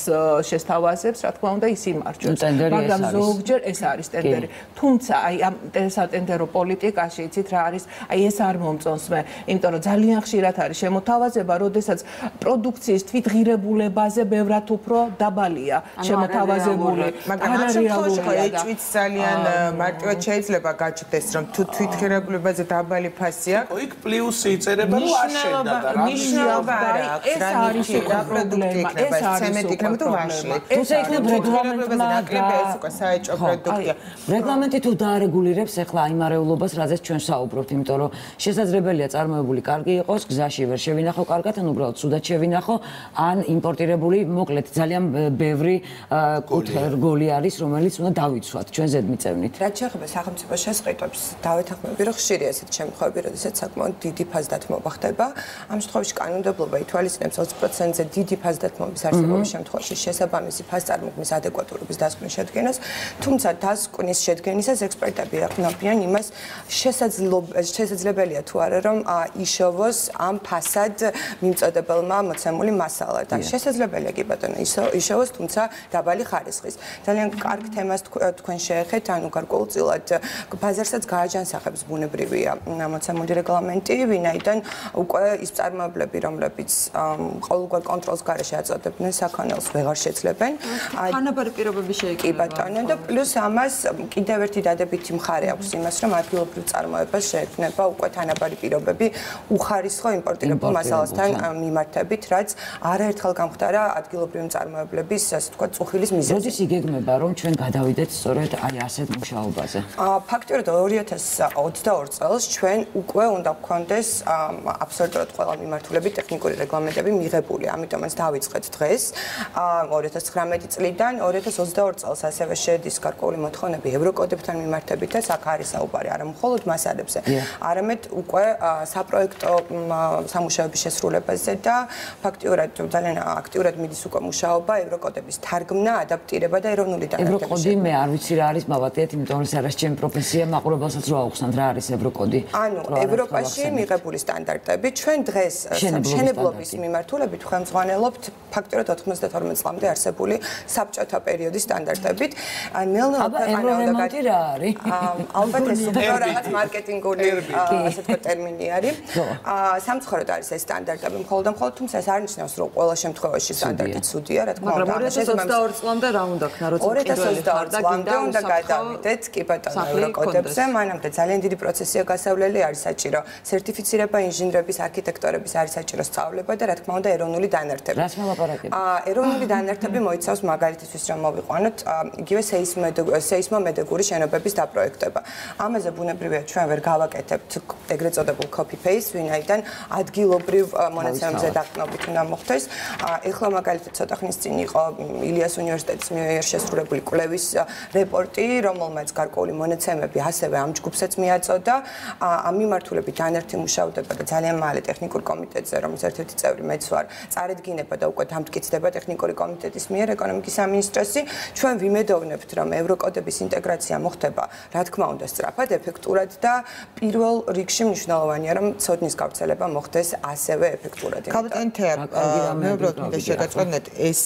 შესთავაზებს რა თქმა უნდა ის იმარჯვებს მაგრამ ზოგჯერ ეს არის ტენდერი თუმცა აი ამ სატენდერო სატენდერო პოლიტიკაში იცით რა არის? აი ეს არ მომწონს მე იმიტომ რომ ძალიან ხშირად არის შემოთავაზება როდესაც პროდუქციის თვითღირებულებაზე ბევრად უფრო დაბალია შემოთავაზებული. მაგრამ ამ შემთხვევაში ხო ეჭვიც ძალიან მარტივად შეიძლება გაჩნდეს რომ თუ თვითღირებულებაზე დაბალი ფასი აქვს. იქ პლუსი იწერება რომ არ შენდა და რა ნიშნობა აქვს ეს არის პრობლემა ეს არის ცემენტი იქნება? თუ ვაშლი თუმცა იქნება რეგლამენტმა ეს უკვე საეჭო პროდუქტია რეგლამენტი თუ დაარეგულირებს ახლა აი იმარეულობას, რაზეც ჩვენ საუბრობთ, იმიტომ რომ შესაძლებელია წარმოებული კარგი იყოს, გზაში ვერ შევინახო კარგად, ან უბრალოდ სუდად შევინახო, ან იმპორტირებული, მოკლედ ძალიან ბევრი კუთერგოლი არის, რომელიც უნდა დავიცვათ ჩვენ ზედმიწევნით. რაც შეეხება სახელმწიფო შესყიდვებს, დავეთანხმები, რომ ხშირია ესეთ შემთხვევები, როდესაც საკმაოდ დიდი ფასდათმობა ხდება. ამ შემთხვევაში კანონმდებლობა ითვალისწინებს 20%-ზე დიდი ფასდათმობის არსებობის შემთხვევაში შესაბამისი ფასწარმოების ადეკვატურობის დასკვნის შედგენას, თუმცა დასკვნის შედგენისას ექსპერტები აღნიშნავენ იმას შესაძლებელია თუ არა რომ იშოვოს ამ ფასად მიმწოდებელმა მოცემული მასალა და შესაძლებელია კი ბატონო იშოვოს თუმცა დაბალი ხარისხის. ძალიან კარგ თემას თქვენ შეეხეთ ანუ გარკვეულწილად ბაზარსაც გააჯანსახებს ბუნებრივია მოცემული რეგლამენტი ვინაიდან უკვე ის წარმოებლები რომლებიც ყოველგვარ კონტროლს გარეშე აწოდებდნენ საქონელს ვეღარ შეძლებენ. თანაბარი პირობები შეიკრიბა კი ბატონო და პლუს ამას კიდევ ერთი დადებითი მხარე აქვს იმას რომ ადგილობრივ წარმოებას შეექმნება უკვე თანაბარი პირობები უხარისხო იმპორტირებულ მასალასთან მიმართებით რაც არაერთხელ გამختარა ადგილობრივი წარმოებლების ასე თქვა წუხილის მიზეზი. როდის იგეგმება რომ ჩვენ გადავიდეთ სწორედ აი ასეთ მუშაობაზე? ფაქტობრივად 2022 წელს ჩვენ უკვე უნდა გქონდეს აბსოლუტურად ყველა მიმართულებით ტექნიკური რეგლამენტები მიღებული ამიტომაც დავიწყეთ დღეს. 2019 წლიდან 2022 წელს ასევე შედის გარკვეული მოთხოვნები ევროკოდებთან მიმართებითაც აქ არის საუბარი არა მხოლოდ მასალებზე არამედ უკვე საპროექტო სამუშაოების შესრულებაზე და ფაქტიურად ძალიან აქტიურად მიდის უკვე მუშაობა ევროკოდების თარგმნა, ადაპტირება და ეროვნული დანარჩენი. ევროკოდი მე არ ვიცი რა არის მოვატიეთ, იმიტომ რომ ეს არის ჩემი პროფესია, მაყურებელსაც რო აუხსნათ რა არის ევროკოდი. ანუ ევროპაში მიღებული სტანდარტები ჩვენ დღეს შენებლობის მიმართულებით ხელმძღვანელობთ ფაქტიურად 92 წლამდე არსებული საბჭოთა პერიოდის სტანდარტებით. ნელ-ნელა ქვეყანაში რა არის? ალბათ უფრო რაღაც მარკეტინგული ასე თქვა ტერმინი არის. აა სამწუხაროდ არის ეს სტანდარტები მხოლოდ და მხოლოდ თუმცა ეს არ ნიშნავს რომ ყველა შემთხვევაში სტანდარტი ცუდია, რა თქმა უნდა. მაგრამ 2022 წლამდე რა უნდა ქნა, როცა 2022 წლამდე უნდა გადავიდეთ კი ბატონო ევროკოდებზე, მანამდე ძალიან დიდი პროცესია გასავლელი არის საჭირო. სერტიფიცირება ინჟინრების, არქიტექტორების არის საჭირო სწავლება და რა თქმა უნდა ეროვნული დანართები. რას მოლაპარაკებ? აა ეროვნული დანართები მოიცავს მაგალითისთვის რომ მოვიყვანოთ იგივე სეისმომედეგური შენობების დაპროექტება. ამაზე ბუნებრივია ჩვენ ვერ გავაკეთებთ ეგრეთ წოდებულ copy paste, ვინაიდან ადგილობრივ მონაცემებზე დაყნობით უნდა მოხდეს. ეხლა მაგალითად ცოტა ხნის წინ იყო ილიას უნივერსიტეტის მიერ შესრულებული კვლევის რეპორტი, რომელმაც გარკვეული მონაცემები ასევე ამ ჯგუფსაც მიაწოდა. ამ მიმართულებით დანერთი მუშაობდება და ძალიან მალე ტექნიკურ კომიტეტზე, რომელიც ერთ-ერთი წევრი მეც ვარ, წარედგინება და უკვე დამტკიცდება ტექნიკური კომიტეტის მიერ ეკონომიკის სამინისტროსი. ჩვენ ვიმედოვნებთ, რომ ევროკოდების ინტეგრაცია მოხდება, რა თქმა უნდა, სწრაფად, ეფექტურად და პირველ რიგში მნიშვნელოვანია, რომ ცოდნის გავრცელება მოხდეს ასევე ეფექტურად. კაპიტანთეა, მე უბრალოდ მინდა შეგაწყვეტნეთ ეს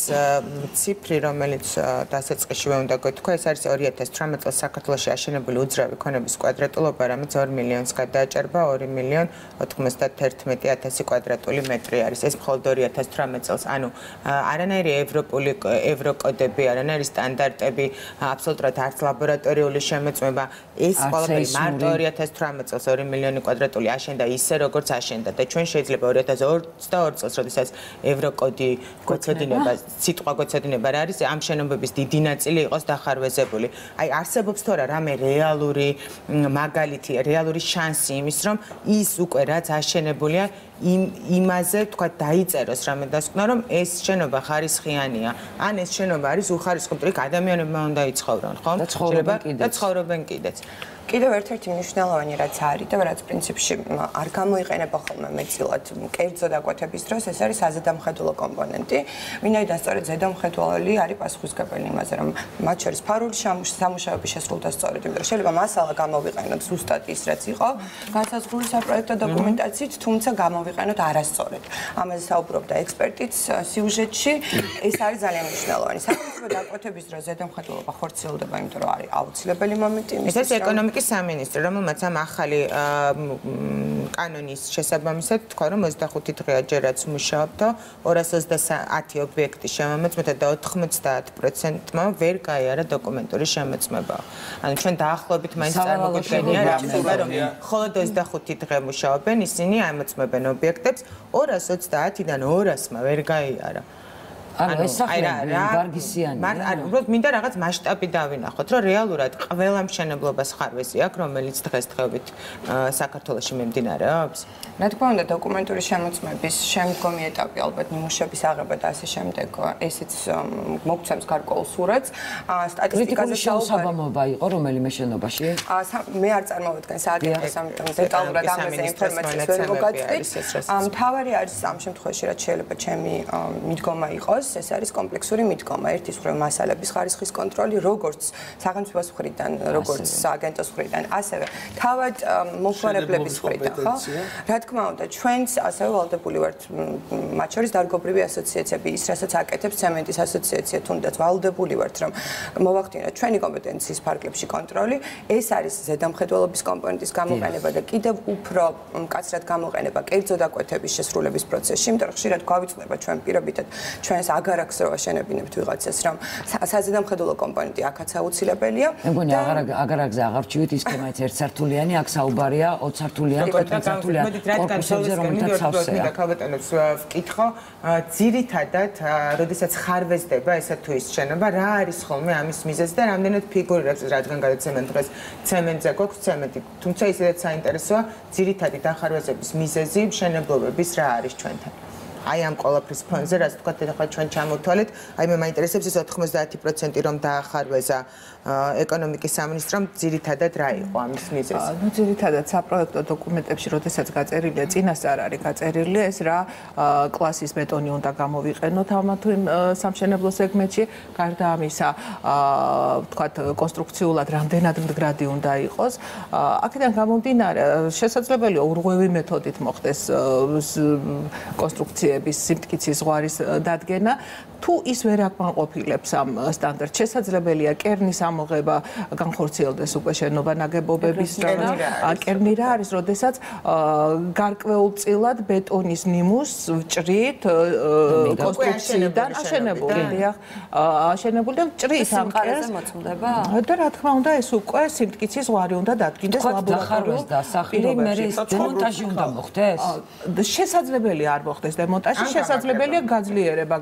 ციფრი, რომელიც დასაწყისშივე უნდა გეთქვა, ეს არის 2018 წელს საქართველოში აშენებული უძრავი ქონების კვადრატულობა, რომელიც 2 მილიონს გადააჭერბა, 2 მილიონ 91 კვადრატული მეტრი არის. ეს მხოლოდ 2018 წელს, ანუ არანაირი ევროპული ევროკოდები, არანაირი სტანდარტები, აბსოლუტურად არც ლაბორატორიული შემოწმება, ეს ყველაფერი მარტო 2018 წელს 2 მილიონი კვადრატული აშენდა ისე როგორც აშენდა. და ჩვენ შეიძლება 2022 წელს, როდესაც ევროკოდი გოცედინება, სიტყვა გოცედინება რა არის, ამ შენობების დიდი ნაწილი იყოს დახარვეზებული. აი არსებობს თორა რამე რეალური მაგალითი, რეალური შანსი იმის, რომ ის უკვე რაც აშენებულია, იმ იმაზე თქვა დაიწეროს რამე დასკვნა რომ ეს შენობა ხარისხიანია. ან ეს შენობა არის უხარისხო ტრიკ ადამიანებმა უნდა იცხოვრონ ხო და ცხოვრობენ კიდეც კიდევ ერთ-ერთი მნიშვნელოვანი რაც არის და რაც პრინციპში არ გამოიყენება ხოლმე მეცილად კერძო დაკვეთების დროს ეს არის საზედამხედველო კომპონენტი. ვინაიდან სწორედ ზედამხედველი არის პასუხისგებელი იმაზე რომ მათ შორის ფარული სამუშაოები შესრულდა სწორედ იმიტომ რომ შეიძლება მასალა გამოვიყენოთ ზუსტად ის რაც იყო განსაზღვრული საპროექტო დოკუმენტაციით, თუმცა გამოვიყენოთ არასწორად. ამაზე საუბრობდა ექსპერტიც სიუჟეტში. ეს არის ძალიან მნიშვნელოვანი. საკუთრივ დაკვეთების დროს ზედამხედველობა ხორციელდება, იმიტომ რომ არის აუცილებელი მომენტი ეს ეკონომიკის ეკონომიკის სამინისტრო, რომელმაც ამ ახალი კანონის შესაბამისად თქვა, რომ 25 დღეა ჯერაც მუშაობდა 230 ობიექტის შემოწმება და 90%-მა ვერ გაიარა დოკუმენტური შემოწმება. ანუ ჩვენ დაახლოებით მაინც წარმოგვიდგენია, რომ მხოლოდ 25 დღე მუშაობენ, ისინი ამოწმებენ ობიექტებს 230-დან 200-მა ვერ გაიარა. ანუ ეს სახელი ვარგისიანი. მაგრამ ანუ უბრალოდ მინდა რაღაც მასშტაბი დავინახოთ, რომ რეალურად ყველა მშენებლობას ხარვეზი აქვს, რომელიც დღესდღეობით საქართველოში მიმდინარეობს. რა თქმა უნდა, დოკუმენტური შემოწმების შემდგომი ეტაპი ალბათ ნიმუშების აღება და ასე შემდეგ, ესეც მოგცემს გარკვეულ სურათს. სტატისტიკაზე შეუსაბამობა იყო რომელიმე შენობაში? მე არ წარმოვიდგენ სააგენტოს ამიტომ დეტალურად ამაზე ინფორმაციას ვერ მოგაწვდი. ამ თავარი არის ამ შემთხვევაში რაც შეიძლება ჩემი მიდგომა იყოს. დროს ეს არის კომპლექსური მიდგომა. ერთის მხრივ მასალების ხარისხის კონტროლი, როგორც სახელმწიფოს მხრიდან, როგორც სააგენტოს მხრიდან, ასევე თავად მომხმარებლების მხრიდან, ხო? რა თქმა უნდა, ჩვენც ასევე ვალდებული ვართ მათ შორის დარგობრივი ასოციაციები, ის რასაც აკეთებს ცემენტის ასოციაცია, თუნდაც ვალდებული ვართ, რომ მოვახდინოთ ჩვენი კომპეტენციის ფარგლებში კონტროლი. ეს არის ზედამხედველობის კომპონენტის გამოყენება და კიდევ უფრო მკაცრად გამოყენება კერძო დაკვეთების შესრულების პროცესში, იმიტომ რომ ხშირად გვავიწყდება ჩვენ პირობითად ჩვენს აგარაკს რო აშენებინებთ ვიღაცას, რომ საზედამხედველო კომპონენტი აქაც აუცილებელია. მე მგონი აგარ აგარაკზე აღარ ჩივით ის თემაც ერთსართულიანი, აქ საუბარია 20 სართულიანი, 15 სართულიანი. კორპუსებზე რომელთა ცავსეა. და ქალბატონებს ვკითხო, ძირითადად, როდესაც ხარვეზდება ესა თუ ის შენობა, რა არის ხოლმე ამის მიზეზი და რამდენად ფიგურირებს რადგან გადაცემენ დღეს ცემენტზე გვაქვს ცემენტი. თუმცა ისედაც საინტერესოა ძირითადი დახარვეზების მიზეზი მშენებლობების რა არის ჩვენთან. აი ამ ყოლაფრის ფონზე, რაც თქვა, ახლა ჩვენ ჩამოთვალეთ, აი მე მაინტერესებს ეს 90% რომ დაახარვეზა ეკონომიკის სამინისტრომ ძირითადად რა იყო ამის მიზეზი? ნუ ძირითადად საპროექტო დოკუმენტებში, როდესაც გაწერილია, წინასწარ არის გაწერილი ეს რა კლასის ბეტონი უნდა გამოვიყენოთ ამა თუ იმ სამშენებლო სეგმენტში, გარდა ამისა, თქვათ კონსტრუქციულად რამდენად მდგრადი უნდა იყოს. აქედან გამომდინარე, შესაძლებელია ურღვევი მეთოდით მოხდეს კონსტრუქციების სიმტკიცის ზღვარის დადგენა. თუ ის ვერ აკმაყოფილებს ამ სტანდარტს, შესაძლებელია კერნის ამოღება განხორციელდეს უკვე შენობა ნაგებობების კერნი რა არის, როდესაც გარკვეულწილად ბეტონის ნიმუს ვჭრით კონსტრუქციიდან აშენებული, დიახ, აშენებული და ვჭრით ამ კერნს მოწმდება? და რა თქმა უნდა, ეს უკვე სიმტკიცის ზღვარი უნდა დადგინდეს ლაბორატორიის დასახილი, მე ეს დემონტაჟი უნდა მოხდეს? შესაძლებელია არ მოხდეს დემონტაჟი, შესაძლებელია გაძლიერება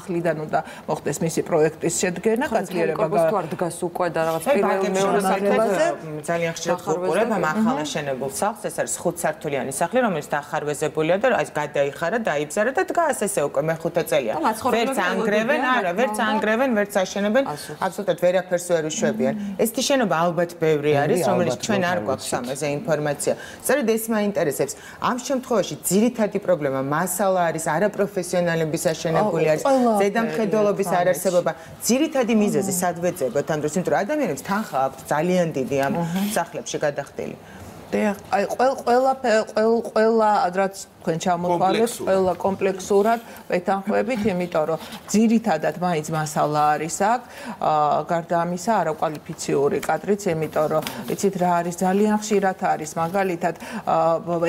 ახლიდან უნდა მოხდეს მისი პროექტის შედგენა, გაძლიერება დგას უკვე და რაღაც პირველ მეორე სართულზე ძალიან ხშირად ვუყურებ ამ ახალ აშენებულ სახლს, ეს არის ხუთსართულიანი სახლი, რომელიც დახარვეზებულია და აი გადაიხარა, დაიბზარა და დგას ესე უკვე მეხუთე წელია. ვერც ანგრევენ, არა, ვერც ანგრევენ, ვერც აშენებენ, აბსოლუტურად ვერაფერს ვერ უშვებიან. ეს თი შენობა ალბათ ბევრი არის, რომელიც ჩვენ არ გვაქვს ამაზე ინფორმაცია. სწორედ ეს მაინტერესებს. ამ შემთხვევაში ძირითადი პრობლემა მასალა არის არაპროფესიონალების აშენებული არის. ზედამხედველობის არარსებობა. ძირითადი მიზეზი სადვეძებოთ ამ დროს იმიტომ რომ ადამიანებს თანხა აქვთ ძალიან დიდი ამ სახლებში გადახდილი. და აი ყველა ყველა ყველა რაც თქვენ ჩამოთვალეთ ყველა კომპლექსურად ვეთანხმებით, იმიტომ რომ ძირითადად მაინც მასალა არის აქ, გარდა ამისა არაკვალიფიციური კადრიც, იმიტომ რომ იცით რა არის ძალიან ხშირად არის, მაგალითად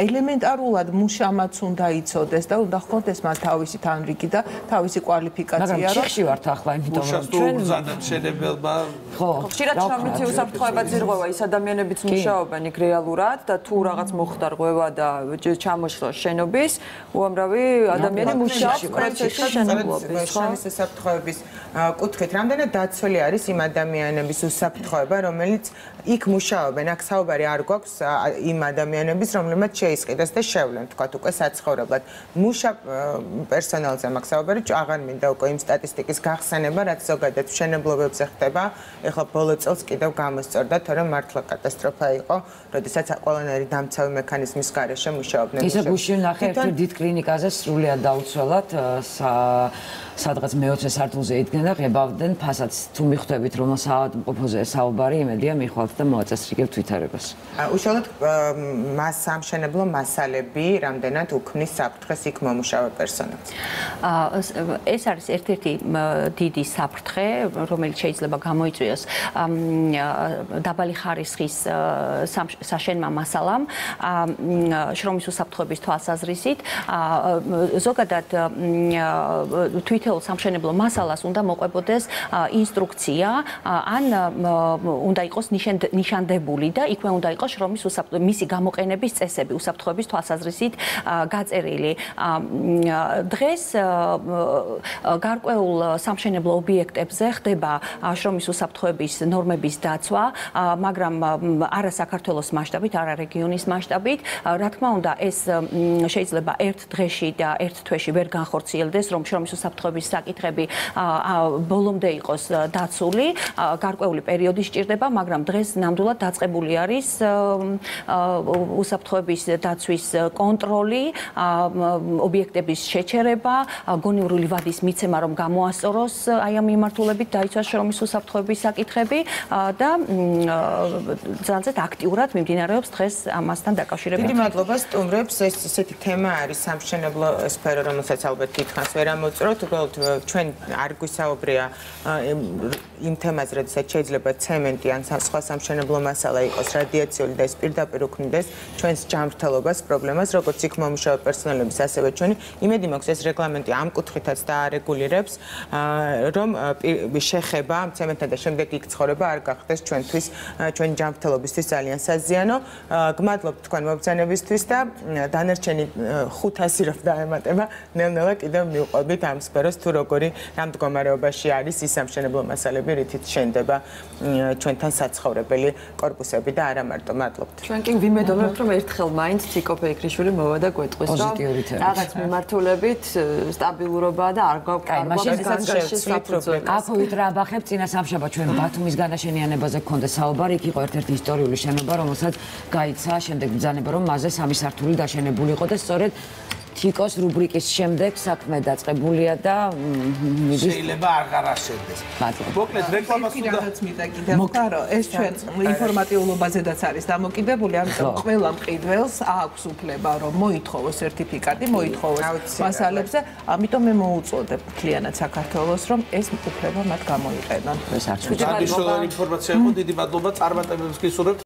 ელემენტარულად მუშამაც უნდა იცოდეს და უნდა ხონდეს მათ თავისი თანრიგი და თავისი კვალიფიკაცია, რომ შეხში ვართ ახლა, იმიტომ რომ ჩვენ ზადამშენებელმა ხო, ხშირად შრომითი უსაფრთხოება ძირღვა ის ადამიანებიც მუშაობენ იქ რეალურად და თუ რაღაც მოხდა რღვევა და ჩამოშლა შენ შენობის უამრავი ადამიანი მუშაობს პროცესში შენებლობის ხო? ეს საფრთხოების კუთხით. რამდენად დაცული არის იმ ადამიანების უსაფრთხოება რომელიც იქ მუშაობენ? აქ საუბარი არ გვაქვს იმ ადამიანების რომლებმაც შეისყიდეს და შევლენ თქვა უკვე საცხოვრებლად. მუშა პერსონალზე მაქვს საუბარი აღარ მინდა უკვე იმ სტატისტიკის გახსენება რაც ზოგადად შენებლობებზე ხდება. ეხლა ბოლო წელს კიდევ გამოსწორდა თორემ მართლა კატასტროფა იყო როდესაც ყველანაირი დამცავი მექანიზმის გარეშე მუშაობდნენ. ისე გუშინ ნახე ერთ დიდ კლინიკაზე სრულიად დაუცველად სადღაც მე-20 სართულზე იდგნენ და ღებავდნენ ფასადს. თუ მიხვდებით, რომ საავადმყოფოზე საუბარი, იმედია მიხვალთ და მოაწესრიგებთ თვითარებას. უშუალოდ მას სამშენებლო მასალები რამდენად უქმნის საფრთხეს იქ მომუშავე პერსონალს. ეს არის ერთ-ერთი დიდი საფრთხე, რომელიც შეიძლება გამოიწვიოს დაბალი ხარისხის საშენმა მასალამ შრომის უსაფრთხოების თვალსაზრისით. ზოგადად თვით თითოეულ სამშენებლო მასალას უნდა მოყვებოდეს ინსტრუქცია ან უნდა იყოს ნიშანდებული და იქვე უნდა იყოს შრომის მისი გამოყენების წესები უსაფრთხოების თვალსაზრისით გაწერილი. დღეს გარკვეულ სამშენებლო ობიექტებზე ხდება შრომის უსაფრთხოების ნორმების დაცვა, მაგრამ არა საქართველოს მასშტაბით, არა რეგიონის მასშტაბით. რა თქმა უნდა, ეს შეიძლება ერთ დღეში და ერთ თვეში ვერ განხორციელდეს, რომ შრომის უსაფრთხოების საკითხები ბოლომდე იყოს დაცული, გარკვეული პერიოდი სჭირდება, მაგრამ დღეს ნამდვილად დაწყებული არის უსაფრთხოების დაცვის კონტროლი, ობიექტების შეჩერება, გონივრული ვადის მიცემა რომ გამოასწოროს აი ამ მიმართულებით დაიცვას შრომის უსაფრთხოების საკითხები და ძალზედ აქტიურად მიმდინარეობს დღეს ამასთან დაკავშირებით. დიდი მადლობა სტუმრებს. ეს ესეთი თემა არის სამშენებლო სფერო, რომელსაც ალბათ თითქოს ვერ ამოწროთ. უბრალოდ ჩვენ არ გვისაუბრია იმ თემაზე, როდესაც შეიძლება ცემენტი ან სხვა სამშენებლო მასალა იყოს რადიაციული და ეს პირდაპირ უქმნიდეს ჩვენს ჯანმრთელობას პრობლემას, როგორც იქ მომუშავე პერსონალების, ასევე ჩვენი. იმედი მაქვს ეს რეგლამენტი ამ კუთხითაც დაარეგულირებს, რომ შეხება ცემენტთან და შემდეგ იქ ცხოვრება არ გახდეს ჩვენთვის ჩვენი ჯანმრთელობისთვის ძალიან საზიანო. გმადლობთ თქვენ მობრძანებისთვის და დანარჩენი 500 რომ დაემატება, ნელ-ნელა კიდევ მივყვებით ამ სფეროს თუ როგორი რამ მდგომარეობაში არის ის სამშენებლო მასალები, რითიც შენდება ჩვენთან საცხოვრებელი корпуსები და არა მარტო მადლობთ. ჩვენ კი ვიმედოვნებთ, რომ ერთხელ მაინც ციკო ფეიქრიშვილი მოვა და გვეტყვის, რომ რაღაც მიმართულებით სტაბილურობა და არ გაგვკარგავს საპრობლემო. აკოვით რა ბახებ წინა სამშაბათ ჩვენ ბათუმის განაშენიანებაზე გქონდა საუბარი, იქ იყო ერთ-ერთი ისტორიული შენობა, რომელსაც გაიცა შემდეგ ბრძანება, რომ მასზე სამი სართული დაშენებული იყო და სწორედ თიკოს რუბრიკის შემდეგ საქმე დაწყებულია და შეიძლება არ გარაშენდეს. მოკლედ რეკლამას უნდა მიდა კიდევ მოკარო ეს ჩვენ ინფორმატიულობაზედაც არის დამოკიდებული, ამიტომ ყველა მყიდველს აქვს უფლება რომ მოითხოვოს სერტიფიკატი, მოითხოვოს მასალებზე, ამიტომ მე მოუწოდებ ქლიანად საქართველოს რომ ეს უფლება მათ გამოიყენონ. ეს არც. დიდი ინფორმაცია იყო, დიდი მადლობა წარმატებებს გისურვებთ.